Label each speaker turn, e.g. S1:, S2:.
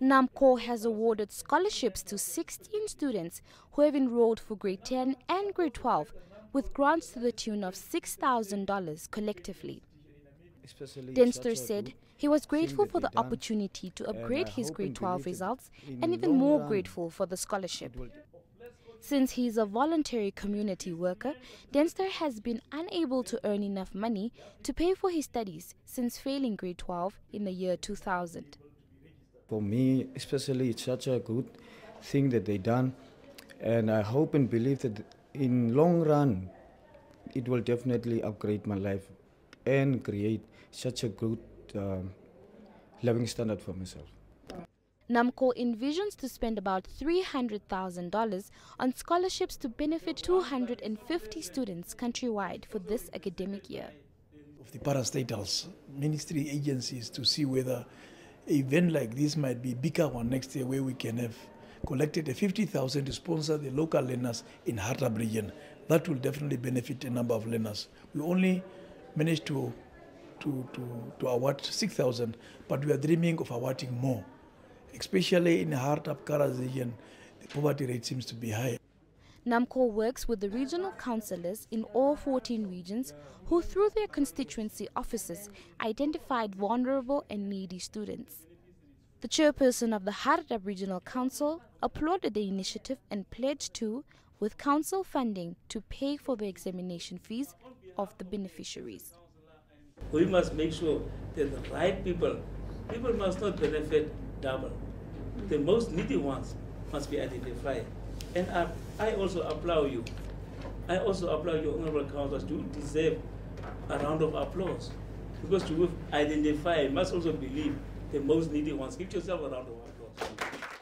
S1: NAMCOL has awarded scholarships to 16 students who have enrolled for grade 10 and grade 12 with grants to the tune of $6,000 collectively. Denster said he was grateful for the opportunity to upgrade his grade 12 results and even more grateful for the scholarship. Since he is a voluntary community worker, Denster has been unable to earn enough money to pay for his studies since failing grade 12 in the year 2000.
S2: For me, especially, it's such a good thing that they done, and I hope and believe that in long run, it will definitely upgrade my life and create such a good um, living standard for myself.
S1: NAMCOL envisions to spend about $300,000 on scholarships to benefit 250 students countrywide for this academic year.
S3: Of the parastatals, ministry agencies to see whether an event like this might be bigger one next year where we can have collected a 50,000 to sponsor the local learners in Hardap region. That will definitely benefit a number of learners. We only managed to, to, to, to award 6,000, but we are dreaming of awarding more especially in of Karas region, the poverty rate seems to be high.
S1: NAMCOL works with the regional councillors in all 14 regions who, through their constituency offices, identified vulnerable and needy students. The chairperson of the Hardap Regional Council applauded the initiative and pledged to, with council funding, to pay for the examination fees of the beneficiaries.
S4: We must make sure that the right people, people must not benefit double. The most needy ones must be identified. And I, I also applaud you. I also applaud your honorable councillors to deserve a round of applause. Because to identify, must also believe the most needy ones. Give yourself a round of applause.